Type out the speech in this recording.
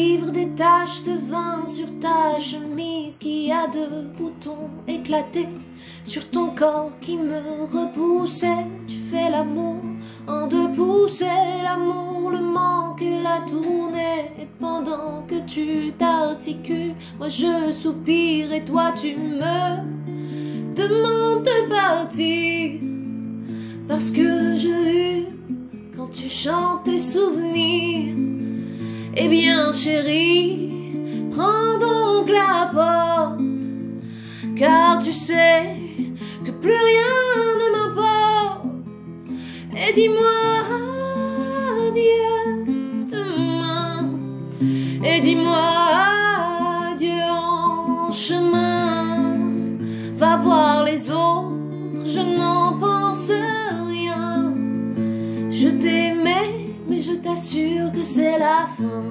Livre des taches de vin sur ta chemise qui a deux boutons éclatés sur ton corps qui me repoussait. Tu fais l'amour en deux poussées, l'amour, le manque et la tournée. Et pendant que tu t'articules, moi je soupire et toi tu me demandes de partir parce que je eu quand tu chantes tes souvenirs. Eh bien, chérie, prends donc la porte, car tu sais que plus rien ne m'importe. Et dis-moi adieu demain, et dis-moi adieu en chemin. Va voir les autres, je n'en pense rien. Je t'aimais, mais je t'assure que c'est la fin.